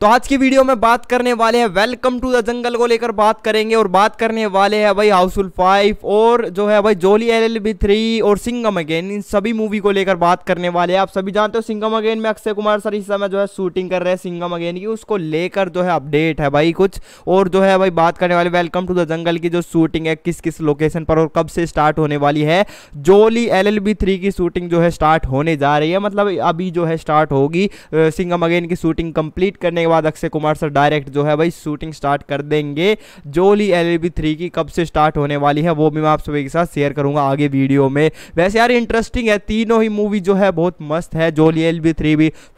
तो आज की वीडियो में बात करने वाले हैं वेलकम टू द जंगल को लेकर बात करेंगे और बात करने वाले हैं भाई हाउसफुल फाइव और जो है भाई Jolly L L B three और सिंगम अगेन इन सभी मूवी को लेकर बात करने वाले हैं। आप सभी जानते हो सिंगम अगेन में अक्षय कुमार सर इस समय जो है शूटिंग कर रहे हैं सिंगम अगेन की, उसको लेकर जो है अपडेट है भाई कुछ। और जो है भाई बात करने वाले वेलकम टू द जंगल की जो शूटिंग है किस किस लोकेशन पर और कब से स्टार्ट होने वाली है। Jolly L L B three की शूटिंग जो है स्टार्ट होने जा रही है मतलब अभी जो है स्टार्ट होगी सिंगम अगेन की शूटिंग कंप्लीट करने के बाद अक्षय कुमार सर डायरेक्ट जो है भाई शूटिंग स्टार्ट कर देंगे। जोली एल एल की कब से स्टार्ट होने वाली है, वो भी मैं आप सभी के साथ शेयर करूँगा आगे वीडियो में। वैसे यार इंटरेस्टिंग है, तीनों ही मूवी जो है बहुत मस्त है। Jolly L B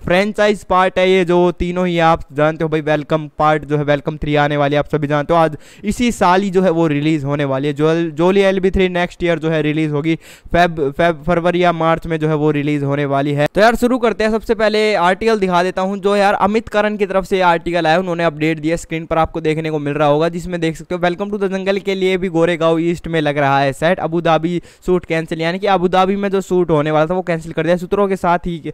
franchise part है ये जो तीनों ही, आप जानते हो भाई वेलकम पार्ट जो है वेलकम थ्री आने वाली आप सभी जानते हो। आज इसी साल ही जो है वो रिलीज़ होने वाली है। जोली एल नेक्स्ट ईयर जो है रिलीज़ होगी, फेब फेब, फरवरी या मार्च में जो है वो रिलीज़ होने वाली है। तो यार शुरू करते हैं। सबसे पहले आर्टिकल दिखा देता हूँ, जो यार अमित करण की से आर्टिकल आया उन्होंने अपडेट दिया स्क्रीन पर आपको देखने को मिल रहा होगा, जिसमें देख सकते हो वेलकम टू द जंगल के लिए भी गोरेगांव ईस्ट में लग रहा है set Abu Dhabi shoot cancel यानी कि अबू धाबी में जो शूट होने वाला था, वो कैंसिल कर दिया। सूत्रों के साथ ही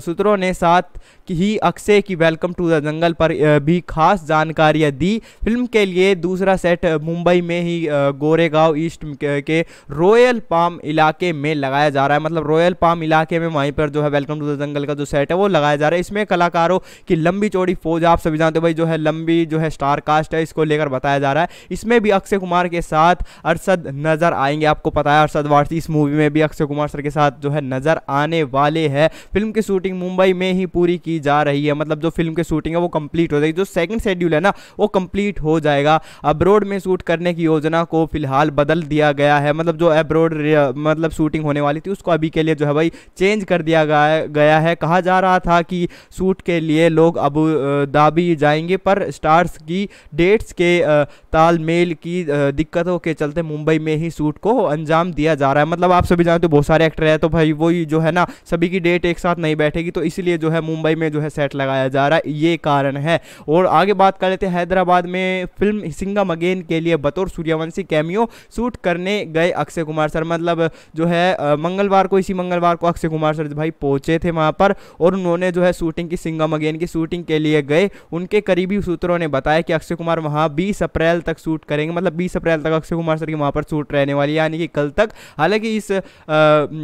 सूत्रों ने साथ ही अक्षय की वेलकम टू द जंगल पर भी खास जानकारियाँ दी। फ़िल्म के लिए दूसरा सेट मुंबई में ही गोरेगांव ईस्ट के रॉयल पाम इलाके में लगाया जा रहा है। मतलब रॉयल पाम इलाके में वहीं पर जो है वेलकम टू द जंगल का जो सेट है, वो लगाया जा रहा है। इसमें कलाकारों की लंबी चौड़ी फौज आप सभी जानते हो भाई, जो है लंबी, जो है स्टार कास्ट है, इसको लेकर बताया जा रहा है। इसमें भी अक्षय कुमार के साथ अरसद नज़र आएँगे, आपको पता है अरसद वारसी, इस मूवी में भी अक्षय कुमार सर के साथ जो है नज़र आने वाले हैं। फ़िल्म की शूटिंग मुंबई में ही पूरी की जा रही है मतलब जो फ़िल्म की शूटिंग है वो कंप्लीट हो जाएगी, जो सेकंड शेड्यूल है ना, वो कंप्लीट हो जाएगा। अब्रोड में शूट करने की योजना को फ़िलहाल बदल दिया गया है मतलब जो अब्रोड मतलब शूटिंग होने वाली थी, उसको अभी के लिए जो है भाई चेंज कर दिया गया है कहा जा रहा था कि शूट के लिए लोग अबू दाबी जाएँगे, पर स्टार्स की डेट्स के तालमेल की दिक्कतों के चलते मुंबई में ही शूट को अंजाम दिया जा रहा है। मतलब आप सभी जानते हो, बहुत सारे एक्टर हैं तो भाई वही जो है ना, सभी की डेट एक साथ नहीं बैठेगी तो इसलिए जो है मुंबई में जो है सेट लगाया जा रहा है, ये कारण है। और आगे बात कर लेते हैं, हैदराबाद में फ़िल्म सिंगम अगेन के लिए बतौर सूर्यवंशी कैमियो शूट करने गए अक्षय कुमार सर। मतलब जो है मंगलवार को, इसी मंगलवार को अक्षय कुमार सर भाई पहुँचे थे वहाँ पर, और उन्होंने जो है शूटिंग की सिंगम अगेन की शूटिंग के लिए गए। उनके करीबी सूत्रों ने बताया कि अक्षय कुमार वहाँ बीस अप्रैल तक शूट करेंगे। मतलब बीस अप्रैल तक अक्षय कुमार सर की वहाँ पर शूट रहने वाली यानी कि कल तक। हालाँकि इस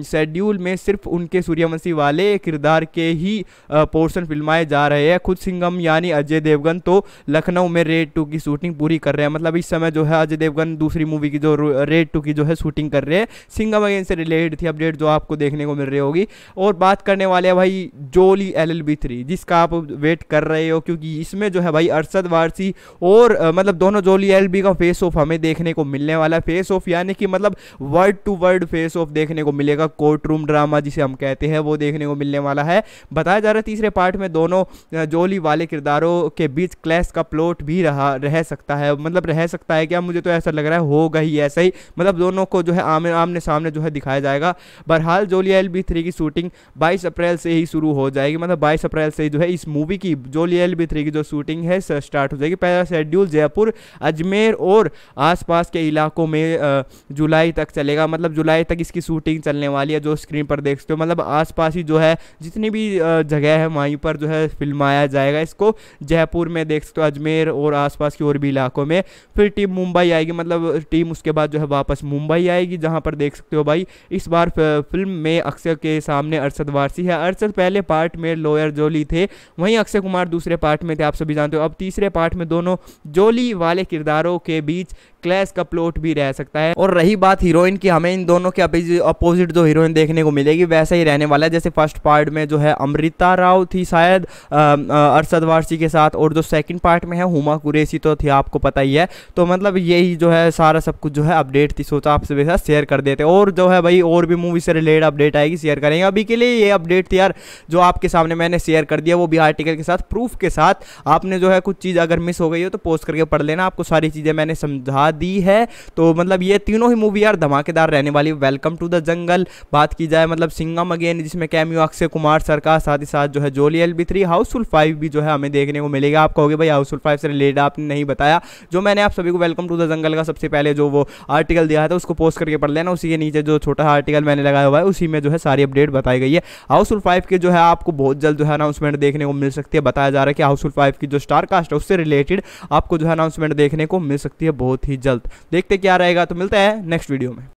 शेड्यूल में सिर्फ़ उनके सूर्यवंशी वाले किरदार के ही पोर्शन फिल्माए जा रहे हैं। खुद सिंगम यानी अजय देवगन तो लखनऊ में रेड टू की शूटिंग पूरी कर रहे हैं। मतलब इस समय जो है अजय देवगन दूसरी मूवी की जो रेड टू की जो है शूटिंग कर रहे हैं। सिंगम अगेन से रिलेटेड थी अपडेट जो आपको देखने को मिल रही होगी। और बात करने वाले हैं भाई Jolly L L B three, जिसका आप वेट कर रहे हो? क्योंकि इसमें जो है भाई अरसद वारसी और आ, मतलब दोनों जोली एल बी का फेस ऑफ़ हमें देखने को मिलने वाला है। फेस ऑफ़ यानी कि मतलब word to word face off देखने को मिलेगा। कोर्ट रूम ड्रामा जिसे हम कहते हैं वो देखने को मिलने वाला है। बताया जा रहा है तीसरे पार्ट में दोनों जोली वाले किरदारों के बीच क्लैश का प्लॉट भी रहा रह सकता है। मतलब रह सकता है क्या? मुझे तो ऐसा लग रहा है होगा ही ऐसा ही। मतलब दोनों को जो है आमने आमने सामने जो है दिखाया जाएगा। बहरहाल जोली एल बी थ्री की शूटिंग 22 अप्रैल से ही शुरू हो जाएगी। मतलब 22 अप्रैल से जो है इस मूवी की जोली एल बी थ्री की जो शूटिंग है स्टार्ट हो जाएगी। पहला शेड्यूल जयपुर, अजमेर और आसपास के इलाकों में जुलाई तक चलेगा। मतलब जुलाई तक इसकी शूटिंग चलने वाली है, जो स्क्रीन पर देख सकते हो। मतलब आसपास ही जो है, जितनी भी जगह है, वहीं पर जो है फिल्माया जाएगा। इसको जयपुर में देख सकते हो, अजमेर और आसपास की और भी इलाकों में। फिर टीम मुंबई आएगी। मतलब टीम उसके बाद जो है वापस मुंबई आएगी, जहाँ पर देख सकते हो भाई, इस बार फ़िल्म में अक्षय के सामने अरसद वारसी है। अरसद पहले पार्ट में लोयर जोली थे, वहीं अक्षय कुमार दूसरे पार्ट में थे, आप सभी जानते हो। अब तीसरे पार्ट में दोनों जोली वाले किरदारों के बीच क्लैश का प्लॉट भी रह सकता है। और रही बात हीरोइन की, हमें इन दोनों के अपोजिट जो हीरोइन देखने को मिलेगी, वैसा ही रहने वाला है। जैसे फ़र्स्ट पार्ट में जो है अमृता राव थी शायद अरसद वारसी के साथ, और जो सेकंड पार्ट में है हुमा कुरेसी तो थी, आपको पता ही है। तो मतलब यही जो है सारा सब कुछ जो है अपडेट थी, सोचा आपसे साथ शेयर कर देते। और जो है भाई, और भी मूवी से रिलेटेड अपडेट आएगी शेयर करेंगे। अभी के लिए ये अपडेट थी यार, जो आपके सामने मैंने शेयर कर दिया, वो भी आर्टिकल के साथ प्रूफ के साथ। आपने जो है कुछ चीज़ अगर मिस हो गई हो तो पोस्ट करके पढ़ लेना। आपको सारी चीज़ें मैंने समझा दिखा दी है। तो मतलब ये तीनों ही मूवी यार धमाकेदार रहने वाली। वेलकम टू द जंगल बात की जाए मतलब सिंगम अगेन जिसमें कैमियो अक्षय कुमार सर का, साथ ही साथ जो है Jolly L B three Housefull five भी जो है हमें देखने को मिलेगा। आप कहोगे भाई हाउसफुल फाइव से रिलेटेड आपने नहीं बताया। जो मैंने आप सभी को वेलकम टू द जंगल का सबसे पहले जो वो आर्टिकल दिया था, उसको पोस्ट करके पढ़ लेना। उसी के नीचे जो छोटा आर्टिकल मैंने लगाया हुआ है, उसी में जो है सारी अपडेट बताई गई है। हाउसफुल फाइव के जो है आपको बहुत जल्द जो है अनाउंसमेंट देखने को मिल सकती है। बताया जा रहा है कि हाउसफुल फाइव की जो स्टार कास्ट है, उससे रिलेटेड आपको जो है अनाउंसमेंट देखने को मिल सकती है बहुत ही जल्द। देखते क्या रहेगा तो मिलता है नेक्स्ट वीडियो में।